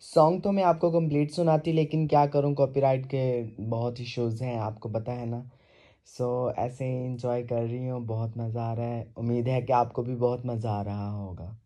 Song तो मैं आपको कंप्लीट सुनाती लेकिन क्या करूँ कॉपीराइट के बहुत ही शोज़ हैं आपको पता है ना? सो so, ऐसे ही इंजॉय कर रही हूँ बहुत मज़ा आ रहा है। उम्मीद है कि आपको भी बहुत मज़ा आ रहा होगा।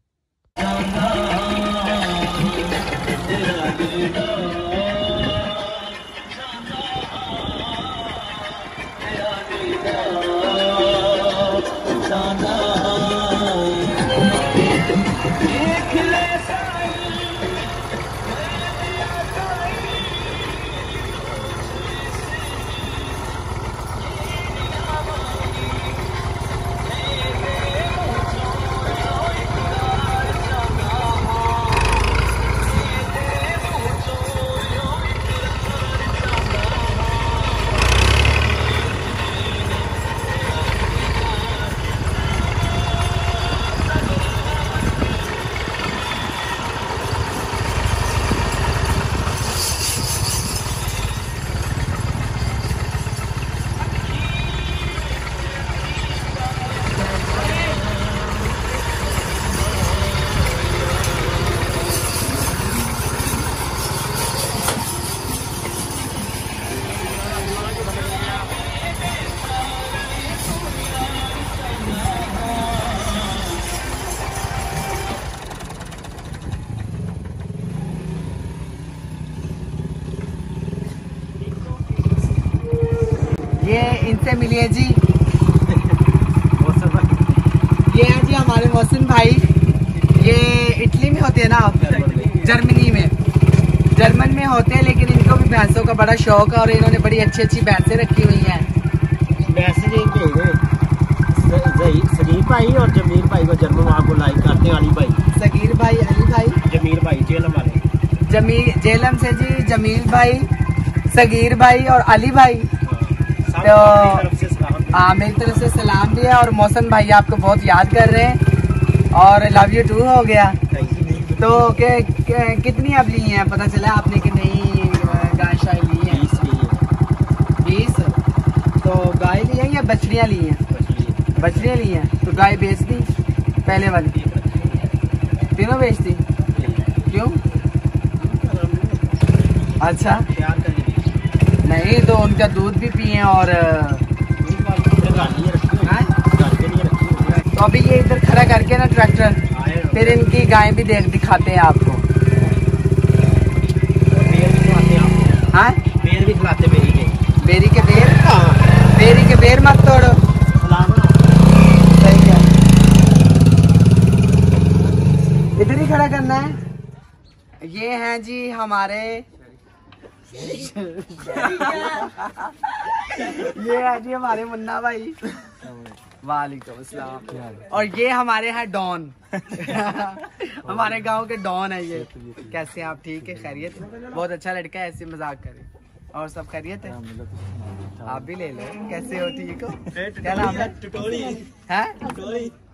ये इनसे मिलिए जी। ये है जी हमारे मोहसिन भाई। ये इटली में होते हैं ना जर्मनी में। जर्मन में होते हैं लेकिन इनको भी भैंसों का बड़ा शौक है और इन्होंने बड़ी अच्छी अच्छी भैंसें रखी हुई हैं। सलीम भाई और जमीर भाई को जन्म आपको लाइक करते हैं अली भाई। सगीर भाई अली भाई। जमीर भाई जेलम वाले। जमील जेलम से जी जमील भाई सगीर भाई और अली भाई। तो हाँ। मेरी तरफ़ से सलाम भी है और मौसम भाई आपको बहुत याद कर रहे हैं और लव यू टू हो गया। तो के, के, कितनी अब ली हैं? पता चला आपने कि नहीं गाय शाय ली है? बीस बीस? तो गाय ली है या बछड़ियाँ ली हैं? बछड़ियाँ। ली हैं। तो गाय बेच दी पहले वाली? तीनों बेच दी क्यों? अच्छा। नहीं तो उनका दूध भी पिए और हाँ? तो अभी ये इधर खड़ा करके ना ट्रैक्टर, फिर इनकी गायें भी देख दिखाते हैं आपको। हाँ? बेर के बेर? बेरी के बेर मत तोड़ो। सही है। इधर ही खड़ा करना है। ये हैं जी हमारे ये है जी हमारे मुन्ना भाई। वालेकुम अस्सलाम। और ये हमारे हैं डॉन। हमारे गाँव के डॉन है ये। कैसे हैं आप? ठीक है? खैरियत बहुत अच्छा लड़का है ऐसे मज़ाक करे। और सब खैरियत है? आप भी ले लो। कैसे हो ठीक हो? क्या नाम है? हैं?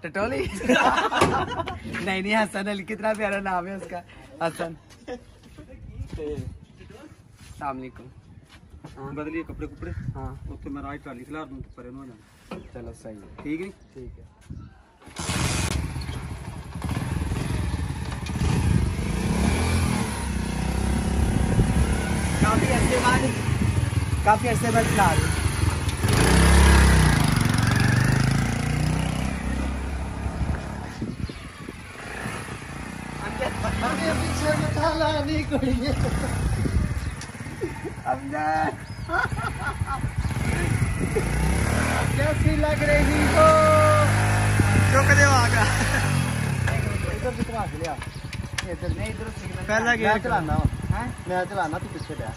टटोली। नहीं नहीं हसन अली कितना प्यारा नाम है उसका। हसन। हाँ बदलिए कपड़े कुपड़े। हाँ। उसे मैं राइट ट्राली खिला दूँ तो परे हो जाना चलो सही है। ठीक है? ठीक है। काफ़ी अच्छे बाद काफ़ी अच्छे बाद फ़िलहाल पीछे बिठा लानी कुड़िए कैसी लग रही हो? चुक दे इधर इधर नहीं पहला मैं चलाना हाँ? मैं चलाना तू पिछे बैठ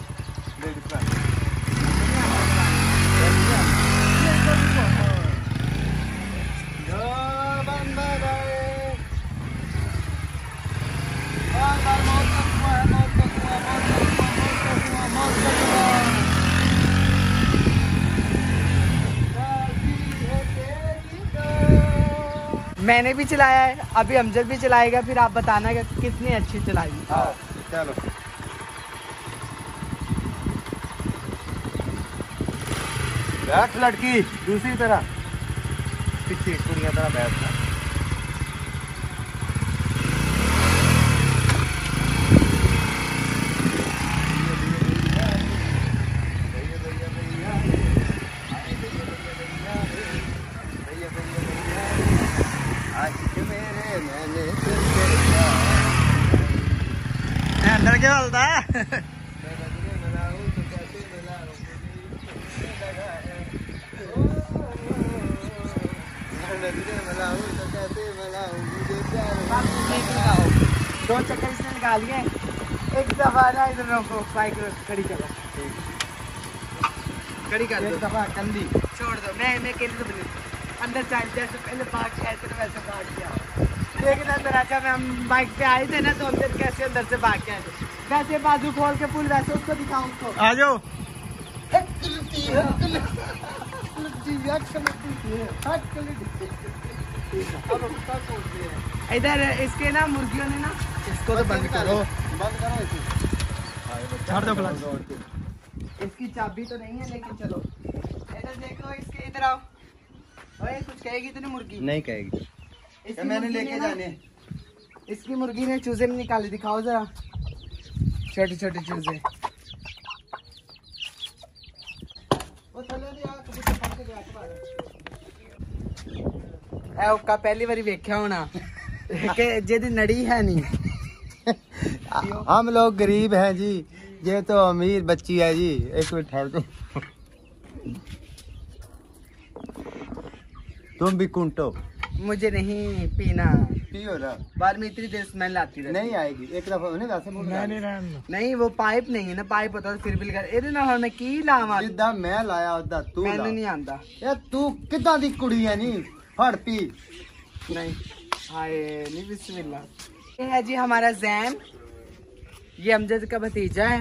मैंने भी चलाया है, अभी हमजद भी चलाएगा, फिर आप बताना कि कितनी अच्छी चलाई चलो। बैठ लड़की, दूसरी तरह। पीछे कुड़िया तरह बैठना मैंने दिल से लिया हैंडल क्या चलता है मैं नज़रें मिलाऊं तो कैसे मिलाऊं मुझे लगा है ओ, मैं नज़रें मिलाऊं तो कैसे मिलाऊं मुझे प्यार बात नहीं लगाओ दो चक्कर इसने लगा लिए एक दफ़ा ना इधर रोको बाइक खड़ी करो खड़ी कर दो। एक दफ़ा कंदी। छोड़ दो मैं मैं अकेले तो बनी अंदर चल जैसे पहले भाग के वैसे भाग के आओ लेकिन अंदर मैं हम बाइक पे आए थे ना तो अंदर कैसे अंदर से भाग के आए थे। वैसे बाजू खोल के पुल वैसे उसको दिखाऊँ उसको। आ जाओ। इधर इसके ना मुर्गियों ने ना इसको तो बंद करो। बंद करो इसे छोड़ दो इसकी चाबी तो नहीं है लेकिन चलो। इधर देखो इसके इधर आओ। ओए कुछ कहेगी तो नहीं मुर्गी? नहीं कहेगी। इसकी मैंने मुर्गी लेके ने ना- जाने इसकी मुर्गी ने चूजे में निकाले दिखाओ जरा छोटे छोटे चूजे ਇਹ ਉਕਾ ਪਹਿਲੀ ਵਾਰੀ ਵੇਖਿਆ ਹੋਣਾ ਕਿ ਜਿਹਦੀ ਨੜੀ ਹੈ ਨਹੀਂ हम लोग गरीब हैं जी ये तो अमीर बच्ची है जी एक मिनट ठहर दो तुम भी कुंटो मुझे नहीं पीना पियो ना बाद में इतनी देर स्मेल आती रहती नहीं आएगी एक दफा उन्हें वैसे बोल मैं नहीं रहना नहीं वो पाइप नहीं है ना पाइप होता तो फिर भी लगा ਇਹਦੇ ਨਾਲ ਹੁਣ ਮੈਂ ਕੀ ਲਾਵਾਂ ਜਿੱਦਾਂ ਮੈਂ ਲਾਇਆ ਉਹਦਾ ਤੂੰ ਲਾ ਮੈਨੂੰ ਨਹੀਂ ਆਂਦਾ ਇਹ ਤੂੰ ਕਿੱਦਾਂ ਦੀ ਕੁੜੀ ਹੈ ਨੀ ਫੜ ਪੀ नहीं हाय नहीं बिस्मिल्लाह ये है जी हमारा जैन ये अमजद का भतीजा है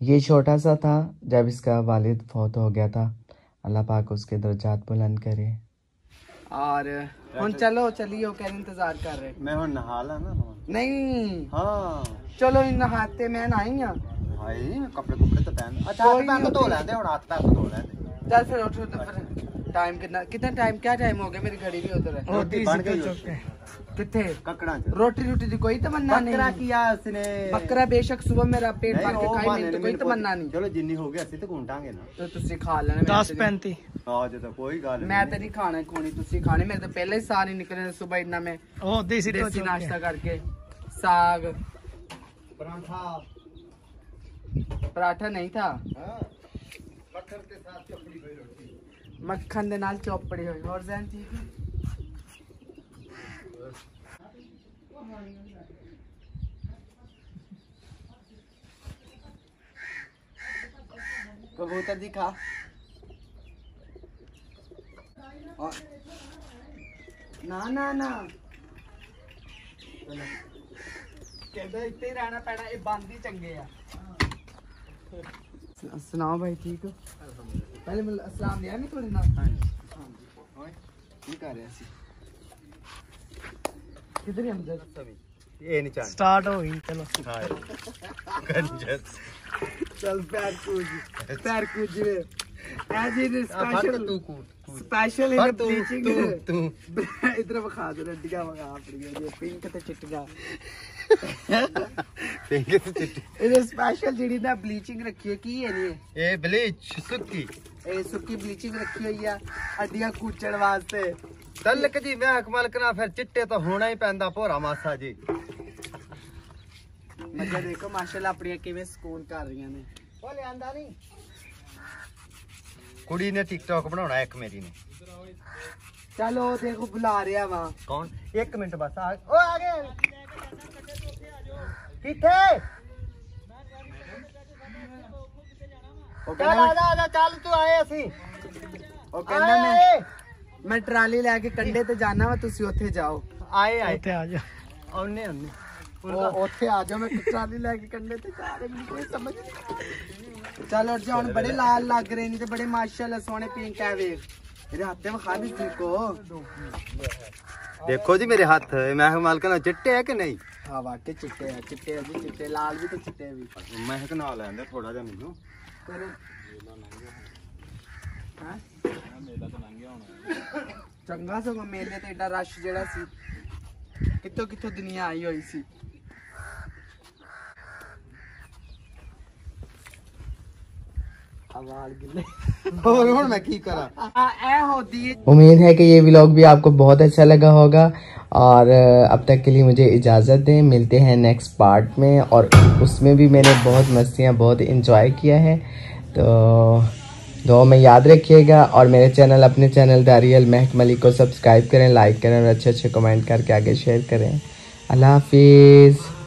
ये छोटा सा था जब इसका वालिद फौत हो गया था अल्लाह पाक उसके दर्जात बुलंद करे और ਹੁਣ ਚਲੋ ਚਲਿਓ ਕਹਿ ਇੰਤਜ਼ਾਰ ਕਰ ਰਹੇ ਮੈਂ ਹੁਣ ਨਹਾ ਲਾ ਨਾ ਹੁਣ। ਨਹੀਂ ਹਾਂ ਚਲੋ ਇਨ ਨਹਾਤੇ ਮੈਂ ਨਹਾਈ ਆ ਹਾਏ ਕੱਪੜੇ ਕੁੱਪੜੇ ਤਾਂ ਪਹਿਨ ਅੱਛਾ ਹੱਥ ਪੈਰ ਤਾਂ ਧੋ ਲੈਂਦੇ ਹੁਣ ਹੱਥ ਪੈਰ ਤਾਂ ਧੋ ਲੈਂਦੇ ਚੱਲ ਫਿਰ ਉੱਠੋ ਤਾਂ ਫਿਰ ਟਾਈਮ ਕਿੰਨਾ ਕਿੰਨਾ ਟਾਈਮ ਕਿਆ ਟਾਈਮ ਹੋ ਗਿਆ ਮੇਰੀ ਘੜੀ ਵੀ ਉਧਰ ਹੈ ਰੋਟੀ ਬਣ ਗਈ ਕਿੱਥੇ ਕੱਕੜਾਂ ਚ रोटी रोटी की कोई तमन्ना ਬੱਕਰਾ नहीं ਕੀਆ ਉਸਨੇ बकरा बेशक सुबह मेरा पेट ਨਹੀਂ, भर के ਉਹ खाई ਬਹਾਨੇ नहीं तो ਨੇ कोई ਮੈਨੂੰ तमन्ना ਪੁੱਛ- नहीं ਚਲੋ ਜਿੰਨੀ ਹੋ ਗਈ ਅਸੀਂ ਤਾਂ ਘੁੰਟਾਂਗੇ ਨਾ तो तुसी खा लेना मैं दस तो नहीं- पैंती ਆ ਜੇ ਤਾਂ ਕੋਈ ਗੱਲ मैं तो नहीं खाना खोनी तुसी खाने मेरे तो पहले ही सारे निकले ने सुबह इतना में ओ देसी तो देसी नाश्ता करके साग ਪਰਾਂਠਾ पराठा नहीं था ਹਾਂ ਮੱਖਣ ਦੇ ਸਾਥ ਚਪੜੀ ਹੋਈ ਰੋਟੀ मक्खन दे नाल चौपड़ी हुई और जैन ठीक है कबूतर दिखा और ना ना ना कहता इतने ही रहना पैना ये बंद ही चंगे आ सुनाओ भाई ठीक हो पहले मतलब अस्सलाम दिया नहीं थोड़ी ना ਓਏ ਕੀ ਕਰ ਰਿਹਾ ਸੀ ਕਿਧਰ ਹੀ ਅੰਦਰ? ਸਭੀ ਇਹ ਨਹੀਂ ਚਾਹ ਸਟਾਰਟ ਹੋ ਗਈ ਚਲੋ। ਗੰਜਸ ਚਲ ਪੈਰ ਕੂਜ ਪੈਰ ਕੂਜ ਵੇ। ਐਜ ਇਨ ਸਪੈਸ਼ਲ ਤੂੰ ਕੂਟ ਸਪੈਸ਼ਲ ਇਨ ਬਲੀਚਿੰਗ ਤੂੰ ਇਧਰ ਵਿਖਾ ਦੇ ਰੱਡੀਆਂ ਵਗਾ ਆਪਣੀਆਂ ਜੇ ਪਿੰਕ ਤੇ ਚਿੱਟੀਆਂ। ਪਿੰਕ ਤੇ ਚਿੱਟੀ। ਇਹ ਸਪੈਸ਼ਲ ਜਿਹੜੀ ਨਾ ਬਲੀਚਿੰਗ ਰੱਖੀ ਹੈ ਕੀ ਹੈ ਨੀ ਇਹ ਬਲੀਚ ਸੁੱਕੀ। ਇਹ ਸੁੱਕੀ ਬਲੀਚਿੰਗ ਰੱਖੀ ਹੋਈ ਆ ਅੱਡੀਆਂ ਕੂਚਣ ਵਾਸਤੇ। ਤਲਕ ਜੀ ਮੈਂ ਮਲਕਣਾ ਫਿਰ ਚਿੱਟੇ ਤਾਂ ਹੋਣਾ ਹੀ ਪੈਂਦਾ ਭੋਰਾ ਮਾਸਾ ਜੀ। ਮੱਝਾਂ ਦੇਖੋ ਮਾਸ਼ਾਅੱਲਾ ਆਪਣੀਆਂ ਕਿਵੇਂ ਸਕੂਨ ਕਰ ਰਹੀਆਂ ਨੇ। ਉਹ ਲਿਆਂਦਾ ਨਹੀਂ ਕੁੜੀ ਨੇ ਟਿਕਟੌਕ ਬਣਾਉਣਾ ਇੱਕ ਮੇਰੀ ਨੇ। ਚਲੋ ਦੇਖੋ ਬੁਲਾ ਰਿਹਾ ਵਾ। ਕੌਣ? 1 ਮਿੰਟ ਬਸ ਆ ਓ ਆ ਗਏ। ਕਿੱਥੇ? ਉਹ ਕਹਿੰਦਾ ਚੱਲ ਤੂੰ ਆਏ ਅਸੀਂ। ਉਹ ਕਹਿੰਦਾ ਮੈਂ ਮੈਂ ਟਰਾਲੀ ਲੈ ਕੇ ਕੰਡੇ ਤੇ ਜਾਣਾ ਵਾ ਤੁਸੀਂ ਉੱਥੇ ਜਾਓ। ਆਏ ਆਏ। ਉੱਥੇ ਆ ਜਾ ਆਉਨੇ ਆਉਨੇ ਉਹ ਉੱਥੇ ਆ ਜਾਓ ਮੈਂ ਟਰਾਲੀ ਲੈ ਕੇ ਕੰਡੇ ਤੇ ਜਾ ਰਹੀ ਕੋਈ ਸਮਝ ਨਹੀਂ ਚਲ ਉੱਠ ਜਾ ਹੁਣ ਬੜੇ ਲਾਲ ਲੱਗ ਰਹੇ ਨੇ ਤੇ ਬੜੇ ਮਾਸ਼ਾਅੱਲਾ ਸੋਹਣੇ ਪਿੰਕ ਹੈ ਵੇਖ। ਇਹਦੇ ਹੱਥੇ ਵਿਖਾ ਵੀ ਦੇਖੋ ਦੇਖੋ ਜੀ ਮੇਰੇ ਹੱਥ ਮੈਂ ਮਾਲਕ ਨਾਲ ਚਿੱਟੇ ਹੈ ਕਿ ਨਹੀਂ? ਹਾਂ ਵਾਕੇ ਚਿੱਟੇ ਆ ਚਿੱਟੇ ਆ ਜੀ ਚਿੱਟੇ ਲਾਲ ਵੀ ਤੇ ਚਿੱਟੇ ਵੀ। ਮਹਿਕ ਨਾਲ ਲੈਂਦੇ ਥੋੜਾ ਜਿਹਾ ਮੈਨੂੰ। ਚੰਗਾ ਸਗੋਂ ਮੇਲੇ ਤੇ ਏਡਾ ਰਸ਼ ਜਿਹੜਾ ਸੀ ਕਿੱਥੋਂ ਕਿੱਥੋਂ ਦੁਨੀਆ ਆਈ ਹੋਈ ਸੀ ਹੋਰ ਹੁਣ ਮੈਂ ਕੀ ਕਰਾਂ ए होती है उम्मीद है कि ये व्लॉग भी आपको बहुत अच्छा लगा होगा और अ, अब तक के लिए मुझे इजाज़त दें मिलते हैं नेक्स्ट पार्ट में और उसमें भी मैंने बहुत मस्तियाँ बहुत इंजॉय किया है तो दो में याद रखिएगा और मेरे चैनल, अपने चैनल दारियल महक मलिक को सब्सक्राइब करें लाइक करें और अच्छे अच्छे कमेंट करके आगे शेयर करें। अल्लाह हाफिज़।